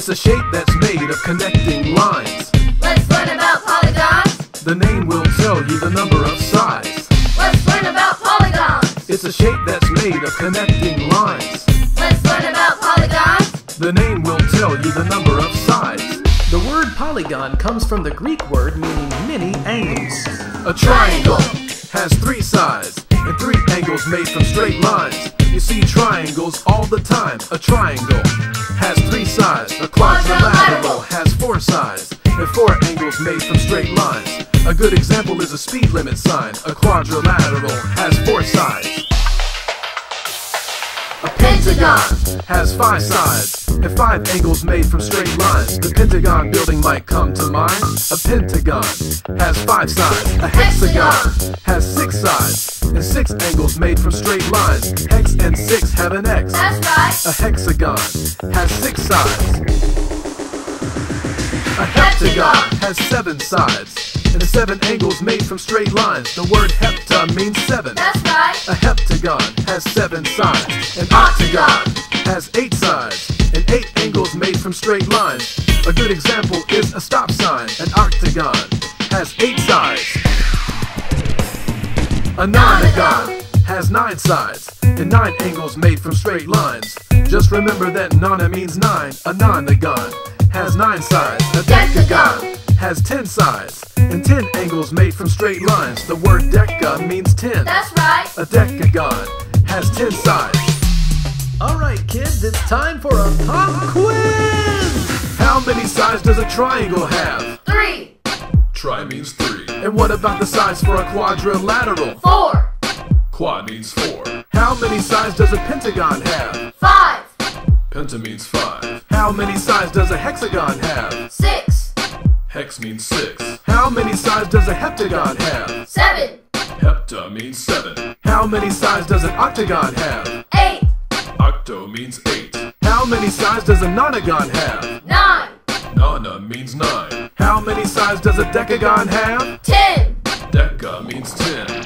It's a shape that's made of connecting lines. Let's learn about polygons. The name will tell you the number of sides. Let's learn about polygons. It's a shape that's made of connecting lines. Let's learn about polygons. The name will tell you the number of sides. The word polygon comes from the Greek word meaning many angles. A triangle has three sides and three angles made from straight lines. You see triangles all the time. A triangle has three sides. A quadrilateral has four sides and four angles made from straight lines. A good example is a speed limit sign. A quadrilateral has four sides. A pentagon has five sides and five angles made from straight lines. The Pentagon building might come to mind. A pentagon has five sides. A hexagon has six sides and six angles made from straight lines. Hex and six have an X. That's right. A hexagon has six sides. A heptagon has seven sides and seven angles made from straight lines. The word hepta means seven. That's right. A heptagon has seven sides. An octagon has eight from straight lines. A good example is a stop sign. An octagon has eight sides. A nonagon has nine sides and nine angles made from straight lines. Just remember that nona means nine. A nonagon has nine sides. A decagon has ten sides and ten angles made from straight lines. The word deca means ten. That's right. A decagon has ten sides. Alright, kids, it's time for a pop quiz! How many sides does a triangle have? Three. Tri means three. And what about the sides for a quadrilateral? Four. Quad means four. How many sides does a pentagon have? Five. Penta means five. How many sides does a hexagon have? Six. Hex means six. How many sides does a heptagon have? Seven. Hepta means seven. How many sides does an octagon have? Eight. Octo means eight. How many sides does a nonagon have? Nine. Means nine. How many sides does a decagon have? Ten. Deca means ten.